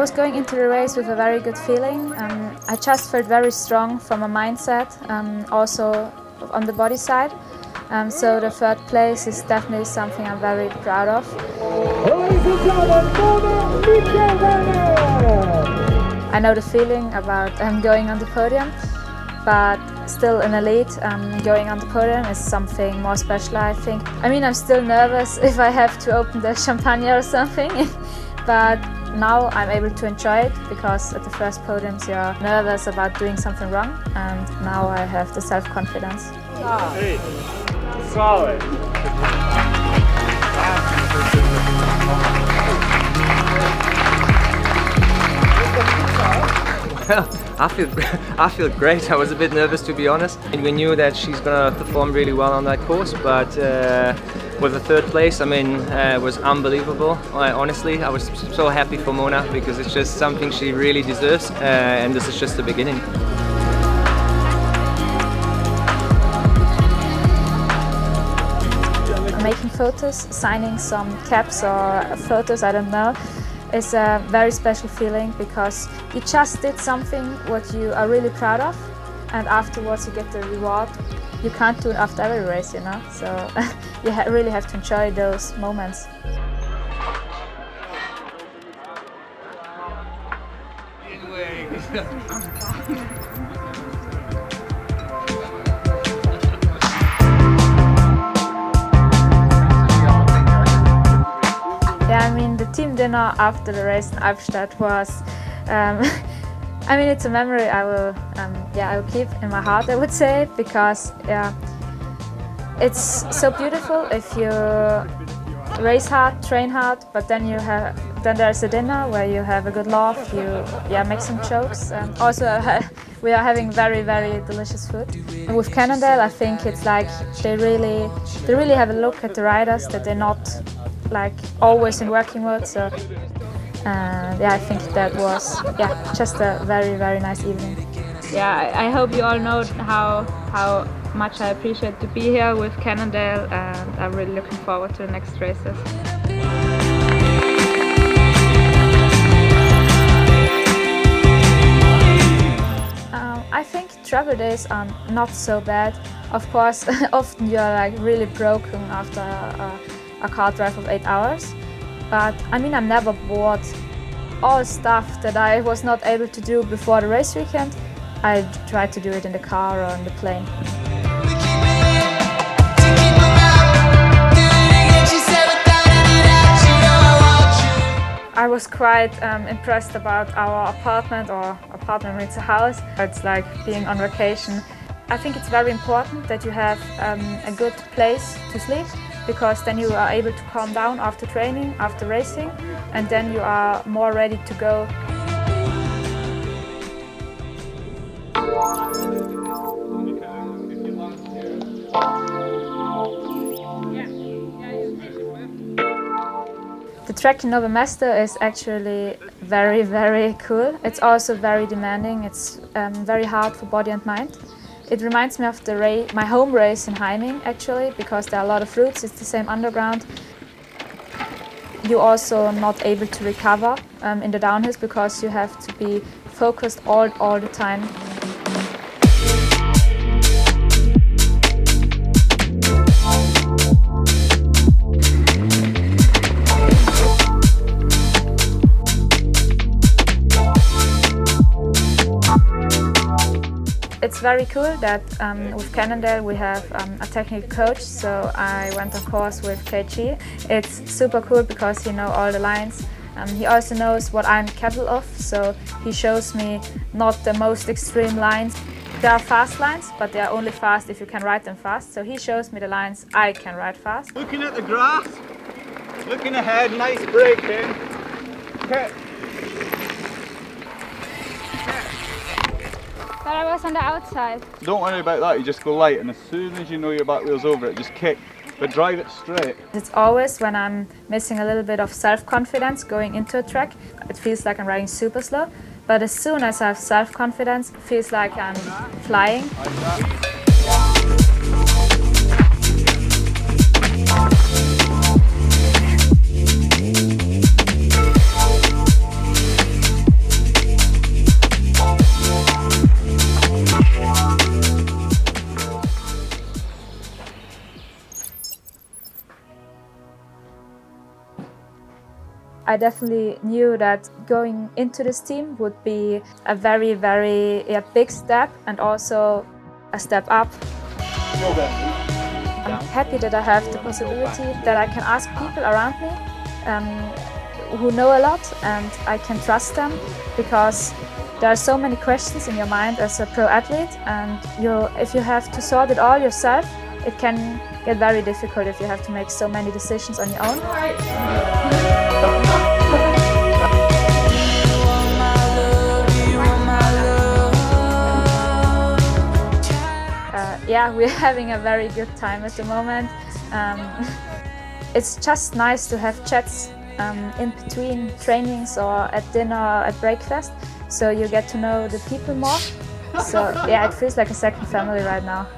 was going into the race with a very good feeling. Um, I just felt very strong from a mindset, um, also on the body side. Um, so the third place is definitely something I'm very proud of. I know the feeling about um, going on the podium, but still an elite, um, going on the podium is something more special, I think. I mean, I'm still nervous if I have to open the champagne or something, but now I'm able to enjoy it because at the first podiums you're nervous about doing something wrong, and now I have the self-confidence. Hey, solid. Well, I feel I feel great. I was a bit nervous to be honest. And we knew that she's gonna perform really well on that course, but uh, with the third place, I mean, uh, was unbelievable. I, honestly, I was so happy for Mona because it's just something she really deserves, uh, and this is just the beginning. Making photos, signing some caps or photos, I don't know. It's a very special feeling because you just did something what you are really proud of and afterwards you get the reward. You can't do it after every race, you know, so you ha really have to enjoy those moments. Yeah, I mean the team dinner after the race in Albstadt was, um, I mean it's a memory I will, um, yeah, I will keep in my heart. I would say because yeah, it's so beautiful if you race hard, train hard, but then you have then there's a dinner where you have a good laugh, you yeah make some jokes. Um, also, we are having very very delicious food. And with Cannondale, I think it's like they really they really have a look at the riders that they're not like always in working mode. So uh, yeah, I think that was yeah just a very very nice evening. Yeah, I, I hope you all know how how much I appreciate to be here with Cannondale, and I'm really looking forward to the next races. Um, I think travel days are not so bad. Of course, often you're like really broken after a, a car drive of eight hours. But I mean, I'm never bored. All stuff that I was not able to do before the race weekend, I try to do it in the car or on the plane. I was quite um, impressed about our apartment or apartment means a house. It's like being on vacation. I think it's very important that you have um, a good place to sleep because then you are able to calm down after training, after racing, and then you are more ready to go. The track in Nové Mesto is actually very, very cool. It's also very demanding. It's um, very hard for body and mind. It reminds me of the race, my home race in Haiming actually, because there are a lot of roots, it's the same underground. You're also not able to recover um, in the downhills because you have to be focused all, all the time. Very cool that um, with Cannondale we have um, a technical coach, so I went on course with KG. It's super cool because he knows all the lines. Um, he also knows what I'm capable of, so he shows me not the most extreme lines. There are fast lines, but they are only fast if you can ride them fast. So he shows me the lines I can ride fast. Looking at the grass, looking ahead, nice braking. Okay. But I was on the outside. Don't worry about that, you just go light and as soon as you know your back wheel's over it, just kick. But drive it straight. It's always when I'm missing a little bit of self-confidence going into a track, it feels like I'm riding super slow. But as soon as I have self-confidence, it feels like I'm flying. I definitely knew that going into this team would be a very, very yeah, big step and also a step up. I'm happy that I have the possibility that I can ask people around me um, who know a lot and I can trust them because there are so many questions in your mind as a pro athlete and you if you have to sort it all yourself it can get very difficult if you have to make so many decisions on your own. Uh, yeah, we're having a very good time at the moment. Um, it's just nice to have chats um, in between trainings or at dinner at breakfast so you get to know the people more. So yeah, it feels like a second family right now.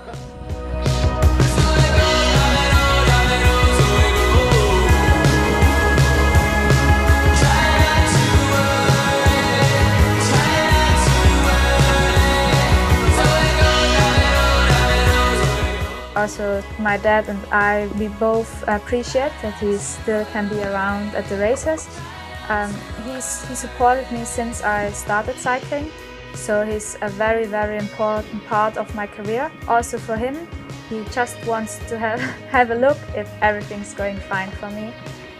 Also, my dad and I, we both appreciate that he still can be around at the races. Um, he's, he supported me since I started cycling, so he's a very, very important part of my career. Also for him, he just wants to have, have a look if everything's going fine for me.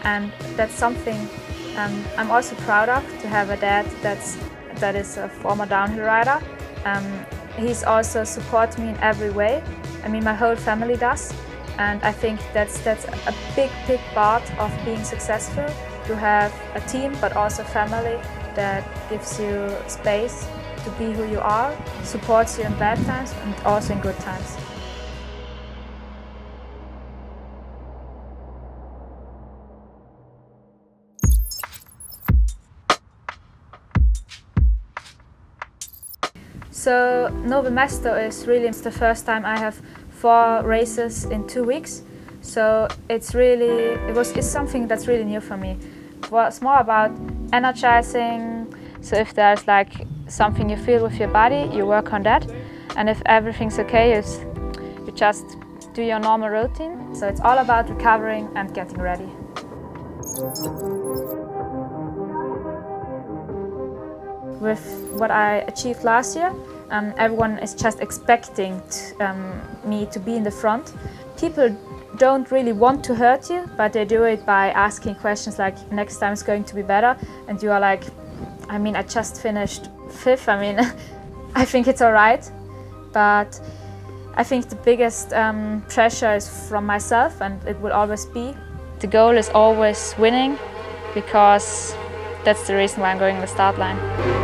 And that's something um, I'm also proud of, to have a dad that's, that is a former downhill rider. Um, he's also supported me in every way. I mean, my whole family does. And I think that's, that's a big, big part of being successful to have a team but also family that gives you space to be who you are, supports you in bad times and also in good times. So Nove Mesto is really the first time I have four races in two weeks. So it's really, it was, it's something that's really new for me It was more about energizing. So if there's like something you feel with your body, you work on that. And if everything's okay, you just do your normal routine. So it's all about recovering and getting ready. With what I achieved last year, um, everyone is just expecting um, me to be in the front. People don't really want to hurt you, but they do it by asking questions like, next time is going to be better. And you are like, I mean, I just finished fifth. I mean, I think it's all right. But I think the biggest um, pressure is from myself and it will always be. The goal is always winning because that's the reason why I'm going to the start line.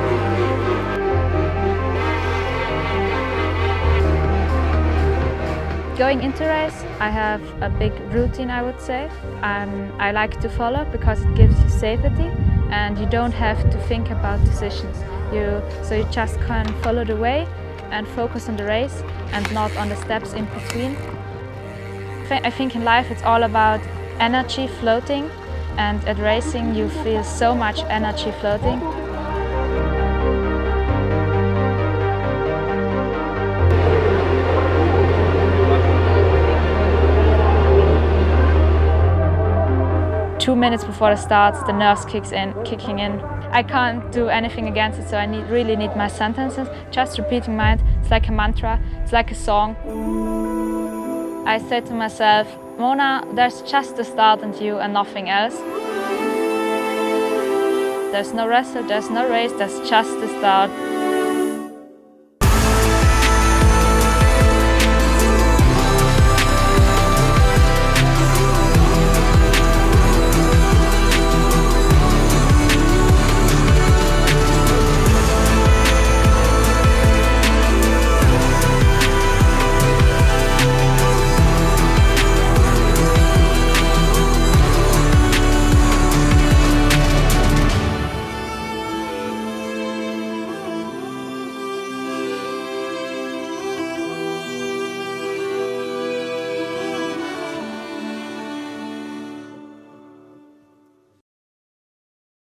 Going into race, I have a big routine, I would say. Um, I like to follow because it gives you safety and you don't have to think about decisions. You, so you just can follow the way and focus on the race and not on the steps in between. I think in life it's all about energy floating and at racing you feel so much energy floating. Two minutes before it starts, the nerves kicks in, kicking in. I can't do anything against it, so I need, really need my sentences. Just repeating mine, it's like a mantra, it's like a song. I say to myself, Mona, there's just the start and you and nothing else. There's no wrestle, there's no race, there's just the start.